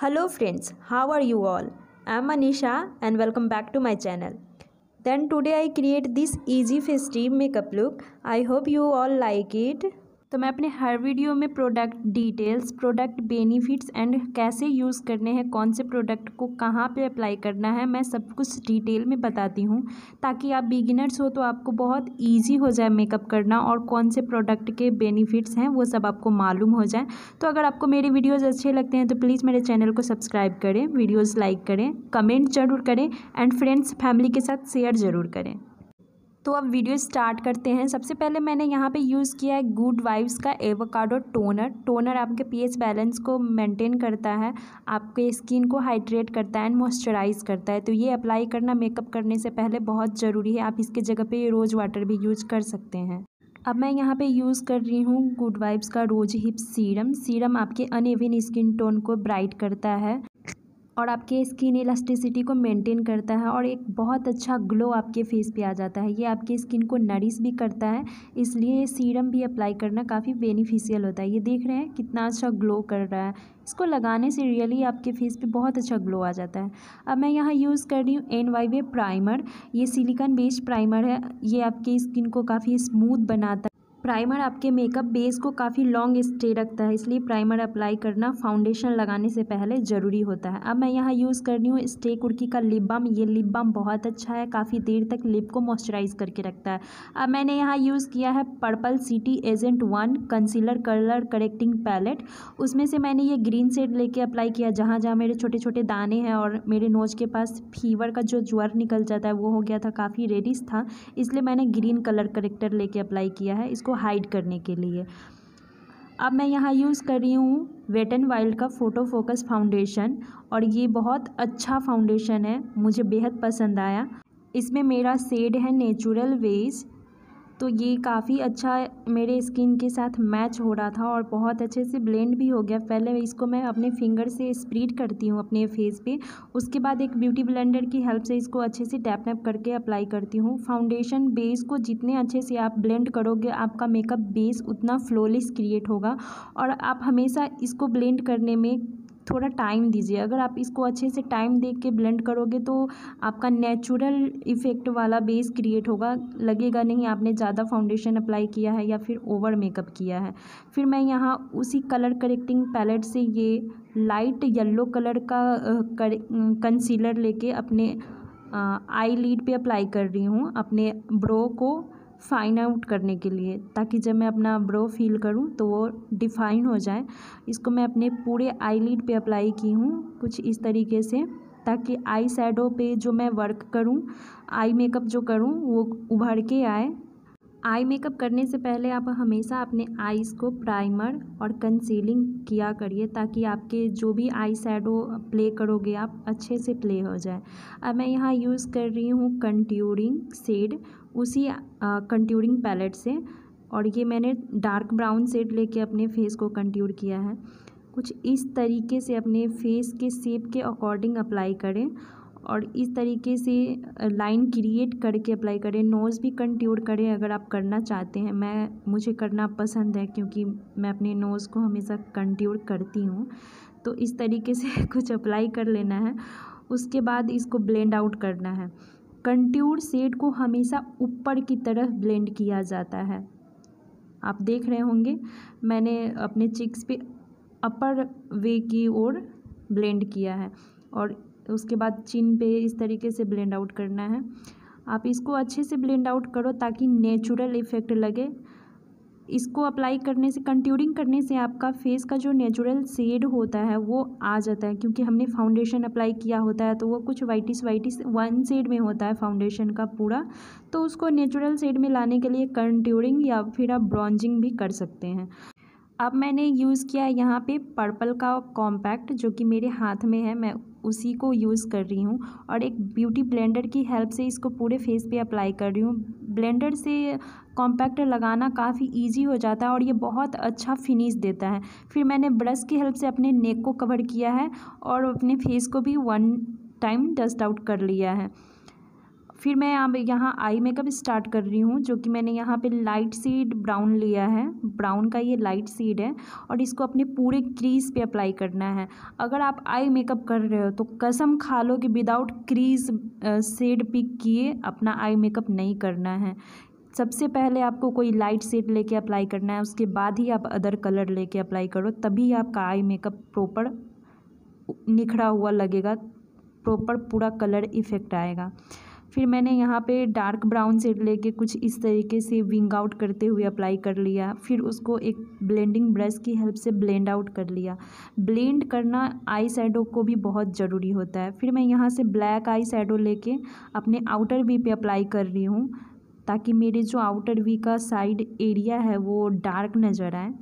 Hello friends, how are you all? I am Anisha and welcome back to my channel. Then today I create this easy festive makeup look. I hope you all like it. तो मैं अपने हर video में product details product benefits and कैसे use करने हैं, कौन से प्रोडक्ट को कहाँ पे अप्लाई करना है, मैं सब कुछ डिटेल में बताती हूँ। ताकि आप बिगिनर्स हो तो आपको बहुत इजी हो जाए मेकअप करना और कौन से प्रोडक्ट के बेनिफिट्स हैं, वो सब आपको मालूम हो जाए। तो अगर आपको मेरे वीडियोज़ अच्छे लगते हैं तो प्लीज़ मेरे चैनल को सब्सक्राइब करें वीडियोज़ लाइक करें कमेंट ज़रूर करें एंड फ्रेंड्स फैमिली के साथ शेयर ज़रूर करें। तो अब वीडियो स्टार्ट करते हैं। सबसे पहले मैंने यहाँ पे यूज़ किया है गुड वाइब्स का एवोकाडो टोनर। टोनर आपके पीएच बैलेंस को मेंटेन करता है, आपके स्किन को हाइड्रेट करता है एंड मॉइस्चराइज करता है। तो ये अप्लाई करना मेकअप करने से पहले बहुत ज़रूरी है। आप इसके जगह पे रोज़ वाटर भी यूज़ कर सकते हैं। अब मैं यहाँ पे यूज़ कर रही हूँ गुड वाइब्स का रोज हिप सीरम। सीरम आपके अनइवन स्किन टोन को ब्राइट करता है। और आपके स्किन इलास्टिसिटी को मेंटेन करता है और एक बहुत अच्छा ग्लो आपके फेस पे आ जाता है। ये आपके स्किन को नरिश भी करता है, इसलिए सीरम भी अप्लाई करना काफ़ी बेनिफिशियल होता है। ये देख रहे हैं कितना अच्छा ग्लो कर रहा है। इसको लगाने से रियली आपके फेस पे बहुत अच्छा ग्लो आ जाता है। अब मैं यहाँ यूज़ कर रही हूँ एन वाई वे प्राइमर ये सिलिकन बेस्ड प्राइमर है। ये आपके स्किन को काफ़ी स्मूथ बनाता है प्राइमर आपके मेकअप बेस को काफ़ी लॉन्ग स्टे रखता है, इसलिए प्राइमर अप्लाई करना फाउंडेशन लगाने से पहले ज़रूरी होता है। अब मैं यहाँ यूज़ कर रही हूँ स्टे कुर्की का लिप बाम ये लिप बाम बहुत अच्छा है, काफ़ी देर तक लिप को मॉइस्चराइज करके रखता है। अब मैंने यहाँ यूज़ किया है purple city agent one concealer colour correcting palette उसमें से मैंने ये ग्रीन सेड लेके अप्लाई किया, जहाँ जहाँ मेरे छोटे छोटे दाने हैं और मेरे नोज़ के पास फीवर का जो ज्वर निकल जाता है, वो हो गया था, काफ़ी रेडिस था, इसलिए मैंने ग्रीन कलर करेक्टर लेके अप्लाई किया है। इसको हाइड करने के लिए। अब मैं यहाँ यूज़ कर रही हूँ वेट एंड वाइल्ड का फ़ोटो फोकस फाउंडेशन और ये बहुत अच्छा फाउंडेशन है, मुझे बेहद पसंद आया। इसमें मेरा सेड है नेचुरल वेज तो ये काफ़ी अच्छा मेरे स्किन के साथ मैच हो रहा था और बहुत अच्छे से ब्लेंड भी हो गया। पहले इसको मैं अपने फिंगर से स्प्रीड करती हूँ अपने फेस पे। उसके बाद एक ब्यूटी ब्लेंडर की हेल्प से इसको अच्छे से टैप टैप करके अप्लाई करती हूँ। फाउंडेशन बेस को जितने अच्छे से आप ब्लेंड करोगे, आपका मेकअप बेस उतना फ्लोलेस क्रिएट होगा। और आप हमेशा इसको ब्लेंड करने में थोड़ा टाइम दीजिए। अगर आप इसको अच्छे से टाइम दे के ब्लेंड करोगे तो आपका नेचुरल इफ़ेक्ट वाला बेस क्रिएट होगा। लगेगा नहीं आपने ज़्यादा फाउंडेशन अप्लाई किया है या फिर ओवर मेकअप किया है। फिर मैं यहाँ उसी कलर करेक्टिंग पैलेट से ये लाइट येल्लो कलर का कंसीलर लेके अपने आई लीड पे अप्लाई कर रही हूँ। अपने ब्रो को फाइन आउट करने के लिए, ताकि जब मैं अपना ब्रो फील करूँ तो वो डिफ़ाइन हो जाए। इसको मैं अपने पूरे आईलिड पे अप्लाई की हूँ, कुछ इस तरीके से, ताकि आई शेडो पे जो मैं वर्क करूँ आई मेकअप जो करूँ, वो उभर के आए। आई मेकअप करने से पहले आप हमेशा अपने आईज़ को प्राइमर और कंसीलिंग किया करिए, ताकि आपके जो भी आई शेडो प्ले करोगे, आप अच्छे से प्ले हो जाए। अब मैं यहाँ यूज़ कर रही हूँ कंट्यूरिंग शेड उसी कंट्यूरिंग पैलेट से और ये मैंने डार्क ब्राउन शेड लेके अपने फेस को कंट्यूर किया है। कुछ इस तरीके से अपने फेस के शेप के अकॉर्डिंग अप्लाई करें और इस तरीके से लाइन क्रिएट करके अप्लाई करें। नोज़ भी कंट्यूर करें अगर आप करना चाहते हैं। मैं, मुझे करना पसंद है क्योंकि मैं अपने नोज़ को हमेशा कंट्यूर करती हूँ। तो इस तरीके से कुछ अप्लाई कर लेना है। उसके बाद इसको ब्लेंड आउट करना है। कंट्यूर सेड को हमेशा ऊपर की तरफ़ ब्लेंड किया जाता है। आप देख रहे होंगे, मैंने अपने चिक्स पे अपर वे की ओर ब्लेंड किया है और उसके बाद चिन पे इस तरीके से ब्लेंड आउट करना है। आप इसको अच्छे से ब्लेंड आउट करो ताकि नेचुरल इफ़ेक्ट लगे। इसको अप्लाई करने से कंट्यूरिंग करने से आपका फेस का जो नेचुरल शेड होता है, वो आ जाता है। क्योंकि हमने फाउंडेशन अप्लाई किया होता है तो वो कुछ वाइटिस वाइटिस वन शेड में होता है फाउंडेशन का पूरा। तो उसको नेचुरल शेड में लाने के लिए कंट्यूरिंग या फिर आप ब्रॉन्जिंग भी कर सकते हैं। अब मैंने यूज़ किया यहाँ पे पर्पल का कॉम्पैक्ट जो कि मेरे हाथ में है, मैं उसी को यूज़ कर रही हूँ। और एक ब्यूटी ब्लेंडर की हेल्प से इसको पूरे फेस पे अप्लाई कर रही हूँ। ब्लेंडर से कॉम्पैक्ट लगाना काफ़ी इजी हो जाता है और ये बहुत अच्छा फिनिश देता है। फिर मैंने ब्रश की हेल्प से अपने नेक को कवर किया है और अपने फेस को भी वन टाइम डस्ट आउट कर लिया है। फिर मैं अब यहाँ आई मेकअप स्टार्ट कर रही हूँ, जो कि मैंने यहाँ पे लाइट सीड ब्राउन लिया है। ब्राउन का ये लाइट सीड है और इसको अपने पूरे क्रीज पे अप्लाई करना है। अगर आप आई मेकअप कर रहे हो तो कसम खा लो कि विदाउट क्रीज शेड पिक किए अपना आई मेकअप नहीं करना है। सबसे पहले आपको कोई लाइट शेड लेके अप्लाई करना है, उसके बाद ही आप अदर कलर लेके अप्लाई करो, तभी आपका आई मेकअप प्रॉपर निखरा हुआ लगेगा प्रॉपर पूरा कलर इफ़ेक्ट आएगा। फिर मैंने यहाँ पे डार्क ब्राउन शेड लेके कुछ इस तरीके से विंग आउट करते हुए अप्लाई कर लिया। फिर उसको एक ब्लेंडिंग ब्रश की हेल्प से ब्लेंड आउट कर लिया। ब्लेंड करना आई शेडो को भी बहुत ज़रूरी होता है। फिर मैं यहाँ से ब्लैक आई शेडो लेके अपने आउटर वी पे अप्लाई कर रही हूँ। ताकि मेरे जो आउटर वी का साइड एरिया है वो डार्क नज़र आए।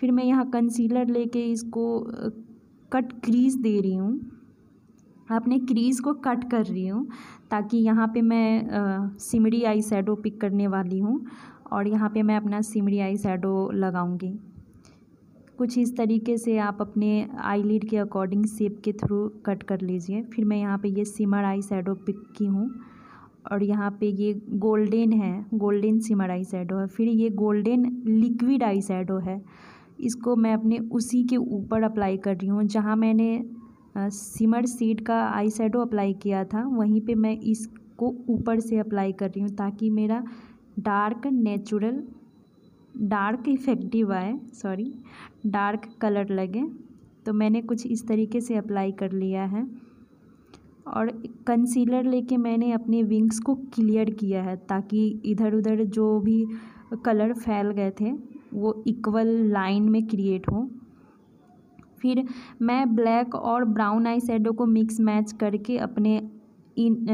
फिर मैं यहाँ कंसीलर लेके इसको कट क्रीज दे रही हूँ। अपने क्रीज़ को कट कर रही हूँ ताकि यहाँ पे मैं सिमरी आई सैडो पिक करने वाली हूँ और यहाँ पे मैं अपना सिमरी आई सैडो लगाऊँगी। कुछ इस तरीके से आप अपने आई के अकॉर्डिंग सेप के थ्रू कट कर लीजिए। फिर मैं यहाँ पे ये सिमर आई सैडो पिक की हूँ। और यहाँ पे ये गोल्डन है गोल्डन सिमर आई है, फिर ये गोल्डन लिक्विड आई है। इसको मैं अपने उसी के ऊपर अप्लाई कर रही हूँ, जहाँ मैंने सिमर सीड का आई अप्लाई किया था, वहीं पे मैं इसको ऊपर से अप्लाई कर रही हूँ, ताकि मेरा डार्क नेचुरल डार्क इफ़ेक्टिव आए सॉरी डार्क कलर लगे। तो मैंने कुछ इस तरीके से अप्लाई कर लिया है। और कंसीलर लेके मैंने अपने विंग्स को क्लियर किया है ताकि इधर उधर जो भी कलर फैल गए थे, वो इक्वल लाइन में क्रिएट हो। फिर मैं ब्लैक और ब्राउन आई शेडो को मिक्स मैच करके अपने इन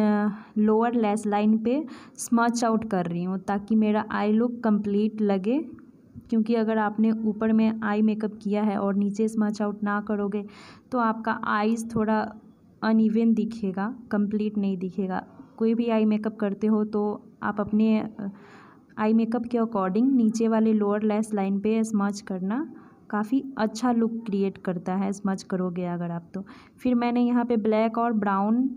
लोअर लेस लाइन पे स्मच आउट कर रही हूँ ताकि मेरा आई लुक कंप्लीट लगे। क्योंकि अगर आपने ऊपर में आई मेकअप किया है और नीचे स्मच आउट ना करोगे तो आपका आईज़ थोड़ा अनइवन दिखेगा कंप्लीट नहीं दिखेगा। कोई भी आई मेकअप करते हो तो आप अपने आई मेकअप के अकॉर्डिंग नीचे वाले लोअर लेस लाइन पे स्मच करना काफ़ी अच्छा लुक क्रिएट करता है स्मच करोगे अगर आप तो। फिर मैंने यहाँ पे ब्लैक और ब्राउन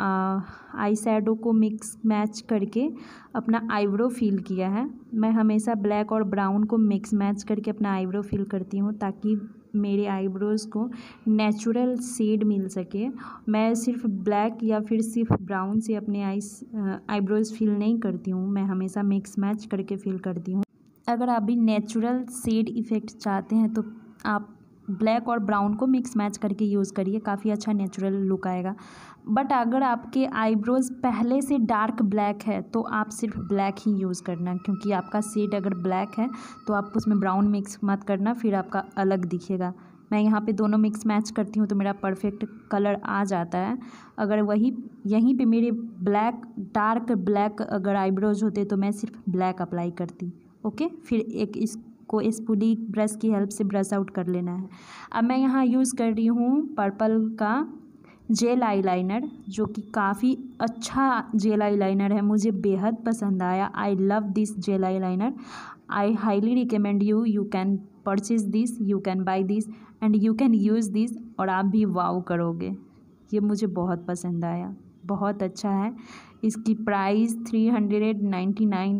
आई सैडो को मिक्स मैच करके अपना आईब्रो फिल किया है। मैं हमेशा ब्लैक और ब्राउन को मिक्स मैच करके अपना आईब्रो फिल करती हूँ ताकि मेरे आईब्रोज़ को नेचुरल सेड मिल सके। मैं सिर्फ़ ब्लैक या फिर सिर्फ़ ब्राउन से अपने आईस आईब्रोज़ फिल नहीं करती हूँ। मैं हमेशा मिक्स मैच करके फिल करती हूँ। अगर आप भी नेचुरल सेड इफ़ेक्ट चाहते हैं तो आप ब्लैक और ब्राउन को मिक्स मैच करके यूज़ करिए, काफ़ी अच्छा नेचुरल लुक आएगा। बट अगर आपके आईब्रोज़ पहले से डार्क ब्लैक है तो आप सिर्फ़ ब्लैक ही यूज़ करना, क्योंकि आपका शेड अगर ब्लैक है तो आप उसमें ब्राउन मिक्स मत करना, फिर आपका अलग दिखेगा। मैं यहाँ पे दोनों मिक्स मैच करती हूँ तो मेरा परफेक्ट कलर आ जाता है। अगर वही, यहीं पे मेरे ब्लैक, डार्क ब्लैक अगर आईब्रोज होते तो मैं सिर्फ़ ब्लैक अप्लाई करती, ओके? फिर एक इसको स्पूली ब्रश की हेल्प से ब्रश आउट कर लेना है। अब मैं यहाँ यूज़ कर रही हूँ पर्पल का जेल आईलाइनर जो कि काफ़ी अच्छा जेल आईलाइनर है, मुझे बेहद पसंद आया। I love this gel eyeliner I highly recommend you you can purchase this you can buy this and you can use this और आप भी वाव करोगे। ये मुझे बहुत पसंद आया। बहुत अच्छा है। इसकी price three hundred ninety nine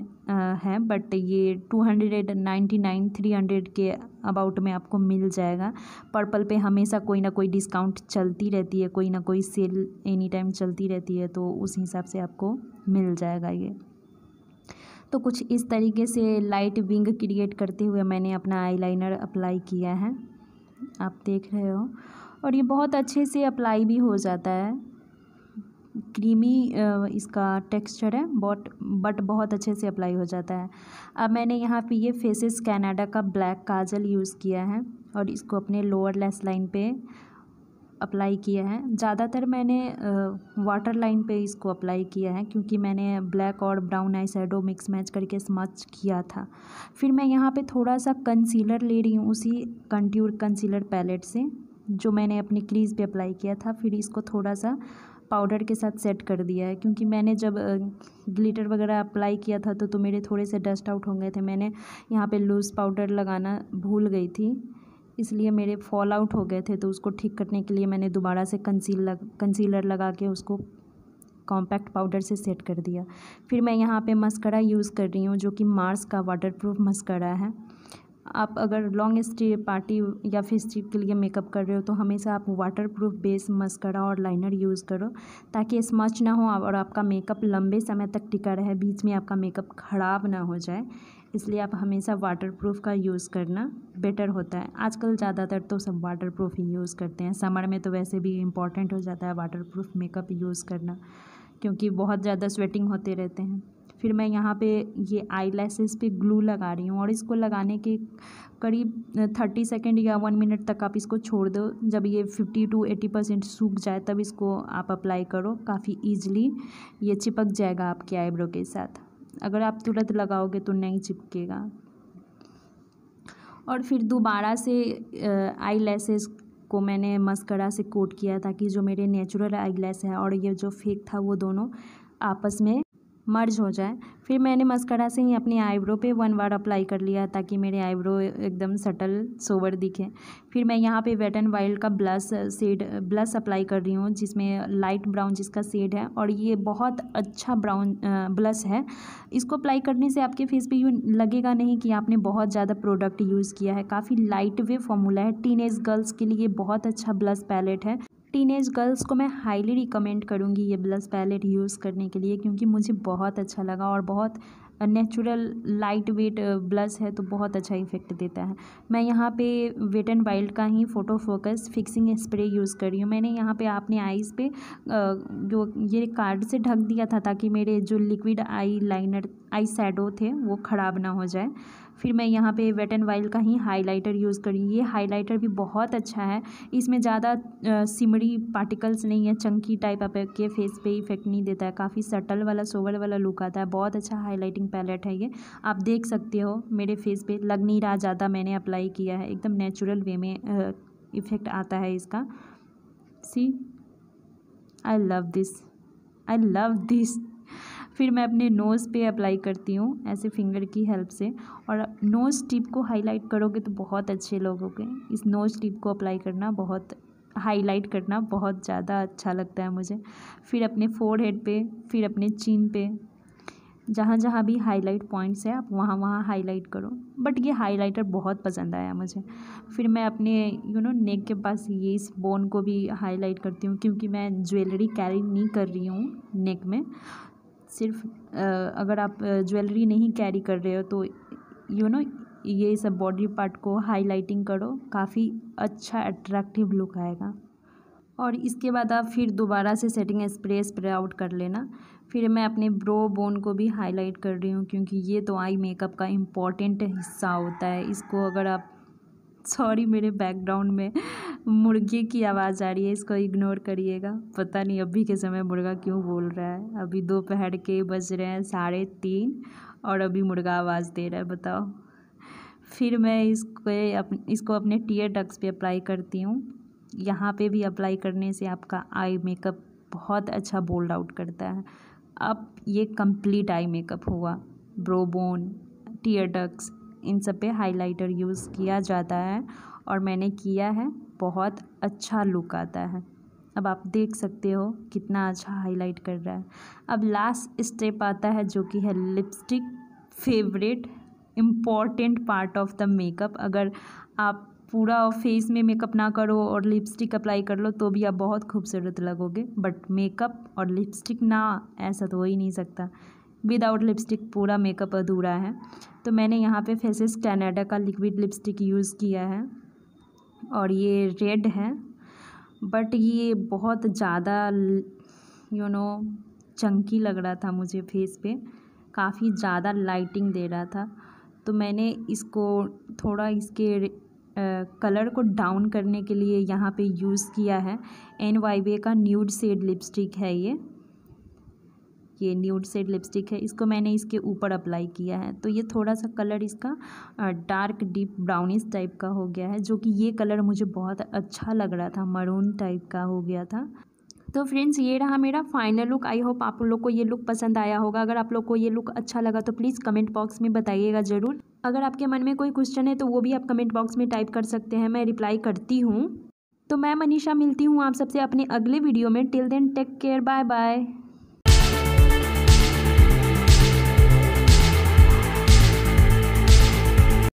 है बट ये two hundred ninety nine three hundred के अबाउट में आपको मिल जाएगा। पर्पल पे हमेशा कोई ना कोई डिस्काउंट चलती रहती है, कोई ना कोई सेल एनी टाइम चलती रहती है तो उस हिसाब से आपको मिल जाएगा ये। तो कुछ इस तरीके से लाइट विंग क्रिएट करते हुए मैंने अपना आईलाइनर अप्लाई किया है। आप देख रहे हो। और ये बहुत अच्छे से अप्लाई भी हो जाता है। क्रीमी इसका टेक्सचर है, बट बट बहुत अच्छे से अप्लाई हो जाता है। अब मैंने यहाँ पे ये फेसेस कनाडा का ब्लैक काजल यूज़ किया है और इसको अपने लोअर लेस लाइन पे अप्लाई किया है। ज़्यादातर मैंने वाटर लाइन पे इसको अप्लाई किया है क्योंकि मैंने ब्लैक और brown eye shadow mix match करके स्मच किया था। फिर मैं यहाँ पे थोड़ा सा कंसीलर ले रही हूँ उसी कंट्यूर कंसीलर पैलेट से, जो मैंने अपनी क्रीज पे अप्लाई किया था। फिर इसको थोड़ा सा पाउडर के साथ सेट कर दिया है, क्योंकि मैंने जब ग्लिटर वगैरह अप्लाई किया था तो तो मेरे थोड़े से डस्ट आउट हो गए थे। मैंने यहाँ पे लूज़ पाउडर लगाना भूल गई थी, इसलिए मेरे फॉल आउट हो गए थे तो उसको ठीक करने के लिए मैंने दोबारा से कंसील लग, कंसीलर लगा के उसको कॉम्पैक्ट पाउडर से सेट कर दिया। फिर मैं यहाँ पे मस्करा यूज़ कर रही हूँ, जो कि मार्स का वाटर प्रूफ है। आप अगर लॉन्ग स्टे पार्टी या फेस्टिव के लिए मेकअप कर रहे हो तो हमेशा आप वाटर प्रूफ बेस मस्करा और लाइनर यूज़ करो, ताकि स्मच ना हो और आपका मेकअप लंबे समय तक टिका रहे, बीच में आपका मेकअप ख़राब ना हो जाए। इसलिए आप हमेशा वाटर प्रूफ का यूज़ करना बेटर होता है। आजकल ज़्यादातर तो सब वाटर प्रूफ ही यूज़ करते हैं। समर में तो वैसे भी इंपॉर्टेंट हो जाता है वाटर प्रूफ मेकअप यूज़ करना, क्योंकि बहुत ज़्यादा स्वेटिंग होते रहते हैं। फिर मैं यहाँ पे ये आई लेसेस पे ग्लू लगा रही हूँ और इसको लगाने के करीब थर्टी सेकेंड या वन मिनट तक आप इसको छोड़ दो। जब ये फिफ्टी टू एटी परसेंट सूख जाए तब इसको आप अप्लाई करो। काफ़ी ईजिली ये चिपक जाएगा आपके आईब्रो के साथ। अगर आप तुरंत लगाओगे तो नहीं चिपकेगा। और फिर दोबारा से आई लेसेस को मैंने मस्करा से कोट किया ताकि जो मेरे नेचुरल आई लेस है और ये जो फेक था वो दोनों आपस में मर्ज हो जाए। फिर मैंने मस्करा से ही अपने आईब्रो पे वन बार अप्लाई कर लिया ताकि मेरे आईब्रो एकदम सटल, सोवर दिखे। फिर मैं यहाँ पे वेट एंड वाइल्ड का ब्लस शेड ब्लस अप्लाई कर रही हूँ, जिसमें लाइट ब्राउन जिसका शेड है और ये बहुत अच्छा ब्राउन ब्लस है। इसको अप्लाई करने से आपके फेस पे यूँ लगेगा नहीं कि आपने बहुत ज़्यादा प्रोडक्ट यूज़ किया है। काफ़ी लाइट वे फॉर्मूला है। टीन गर्ल्स के लिए बहुत अच्छा ब्लस पैलेट है। टीनेज गर्ल्स को मैं हाईली रिकमेंड करूँगी ये ब्लस पैलेट यूज़ करने के लिए क्योंकि मुझे बहुत अच्छा लगा और बहुत नेचुरल लाइट वेट ब्लस है तो बहुत अच्छा इफ़ेक्ट देता है। मैं यहाँ पे वेट एंड वाइल्ड का ही photo focus fixing spray use कर रही हूँ। मैंने यहाँ पे अपने आईज़ पे जो ये कार्ड से ढक दिया था ताकि मेरे जो लिक्विड आई लाइनर आई सैडो थे वो ख़राब ना हो जाए। फिर मैं यहाँ पे वेट एंड वाइल्ड का ही हाइलाइटर यूज़ करी। ये हाइलाइटर भी बहुत अच्छा है। इसमें ज़्यादा सिमड़ी पार्टिकल्स नहीं है चंकी टाइप आपके फेस पे इफ़ेक्ट नहीं देता है। काफ़ी सटल वाला सोवर वाला लुक आता है। बहुत अच्छा हाईलाइटिंग पैलेट है ये। आप देख सकते हो, मेरे फेस पे लग नहीं रहा ज़्यादा मैंने अप्लाई किया है। एकदम नेचुरल वे में इफ़ेक्ट आता है इसका। See I love this I love this फिर मैं अपने नोज़ पे अप्लाई करती हूँ, ऐसे फिंगर की हेल्प से। और नोज़ टिप को हाईलाइट करोगे तो बहुत अच्छे लगोगे इस नोज़ टिप को अप्लाई करना बहुत हाईलाइट करना बहुत ज़्यादा अच्छा लगता है मुझे। फिर अपने फोर हेड पर फिर अपने चीन पे, जहाँ जहाँ भी हाईलाइट पॉइंट्स है, आप वहाँ वहाँ हाईलाइट करो। बट ये हाईलाइटर बहुत पसंद आया मुझे। फिर मैं अपने यू नो नेक के पास ये इस बोन को भी हाईलाइट करती हूँ, क्योंकि मैं ज्वेलरी कैरी नहीं कर रही हूँ नेक में। सिर्फ़ अगर आप ज्वेलरी नहीं कैरी कर रहे हो तो यू नो ये सब बॉडी पार्ट को हाईलाइटिंग करो। काफ़ी अच्छा अट्रैक्टिव लुक आएगा। और इसके बाद आप फिर दोबारा से सेटिंग स्प्रे स्प्रे आउट कर लेना। फिर मैं अपने ब्रो बोन को भी हाईलाइट कर रही हूँ क्योंकि ये तो आई मेकअप का इंपॉर्टेंट हिस्सा होता है। इसको अगर आप सॉरी मेरे बैकग्राउंड में मुर्गे की आवाज़ आ रही है इसको इग्नोर करिएगा। पता नहीं अभी के समय मुर्गा क्यों बोल रहा है। अभी दोपहर के बज रहे हैं साढ़े तीन और अभी मुर्गा आवाज़ दे रहा है बताओ। फिर मैं इसको अप, इसको अपने टीयर डक्स पे अप्लाई करती हूँ। यहाँ पे भी अप्लाई करने से आपका आई मेकअप बहुत अच्छा बोल्ड आउट करता है। अब ये कंप्लीट आई मेकअप हुआ। ब्रोबोन टीयर डक्स इन सब पे हाइलाइटर यूज़ किया जाता है और मैंने किया है। बहुत अच्छा लुक आता है। अब आप देख सकते हो कितना अच्छा हाईलाइट कर रहा है। अब लास्ट स्टेप आता है जो कि है lipstick favourite important part of the makeup अगर आप पूरा फेस में मेकअप ना करो और लिपस्टिक अप्लाई कर लो तो भी आप बहुत खूबसूरत लगोगे। बट मेकअप और लिपस्टिक ना, ऐसा तो हो ही नहीं सकता। विदाउट लिपस्टिक पूरा मेकअप अधूरा है। तो मैंने यहाँ पे फेसेस कैनेडा का लिक्विड लिपस्टिक यूज़ किया है। और ये रेड है। बट ये बहुत ज़्यादा यू नो चंकी लग रहा था मुझे फेस पे। काफ़ी ज़्यादा लाइटिंग दे रहा था। तो मैंने इसको थोड़ा इसके कलर को डाउन करने के लिए यहाँ पे यूज़ किया है। एन वाई का न्यूड सेड लिपस्टिक है ये। ये न्यूड सेड लिपस्टिक है। इसको मैंने इसके ऊपर अप्लाई किया है। तो ये थोड़ा सा कलर इसका डार्क डीप ब्राउनिश टाइप का हो गया है, जो कि ये कलर मुझे बहुत अच्छा लग रहा था। मरून टाइप का हो गया था। तो फ्रेंड्स ये रहा मेरा फाइनल लुक आई होप आप लोग को ये लुक पसंद आया होगा। अगर आप लोग को ये लुक अच्छा लगा तो प्लीज़ कमेंट बॉक्स में बताइएगा ज़रूर। अगर आपके मन में कोई क्वेश्चन है तो वो भी आप कमेंट बॉक्स में टाइप कर सकते हैं। मैं रिप्लाई करती हूँ। तो मैं मनीषा मिलती हूँ आप सबसे अपने अगले वीडियो में। Till then take care bye bye